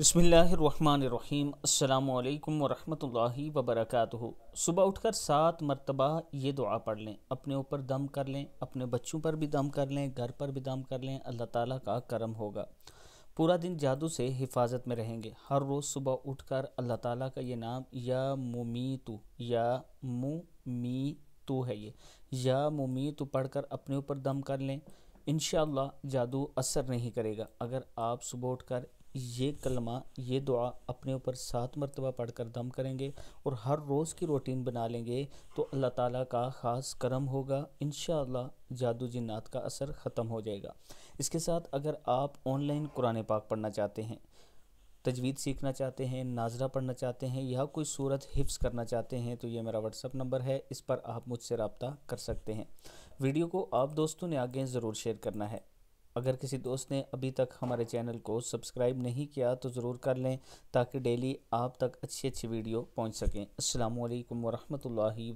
बसमीम् अल्लाम वरहमतुल्लाहि वबरकातुहु। सुबह उठकर सात मरतबा ये दुआ पढ़ लें। अपने ऊपर दम कर लें, अपने बच्चों पर भी दम कर लें, घर पर भी दम कर लें, अल्लाह ताला का करम होगा। पूरा दिन जादू से हिफाजत में रहेंगे। हर रोज़ सुबह उठकर अल्लाह ताला का ये नाम, या मुमीतु या मुमीतु है ये। या मुमीतु पढ़कर अपने ऊपर दम कर लें। इन जादू असर नहीं करेगा। अगर आप सुबह उठकर ये कलमा, ये दुआ अपने ऊपर सात मरतबा पढ़कर दम करेंगे और हर रोज़ की रूटीन बना लेंगे तो अल्लाह ताला का ख़ास करम होगा। इन जादू जिन्नात का असर ख़त्म हो जाएगा। इसके साथ अगर आप ऑनलाइन कुरान पाक पढ़ना चाहते हैं तजवीद सीखना चाहते हैं, नाजरा पढ़ना चाहते हैं या कोई सूरत हिफ्स करना चाहते हैं तो ये मेरा व्हाट्सअप नंबर है। इस पर आप मुझसे रबता कर सकते हैं। वीडियो को आप दोस्तों ने आगे ज़रूर शेयर करना है। अगर किसी दोस्त ने अभी तक हमारे चैनल को सब्सक्राइब नहीं किया तो ज़रूर कर लें ताकि डेली आप तक अच्छी अच्छी वीडियो पहुँच सकें। अस्सलाम वालेकुम वरहमतुल्लाहि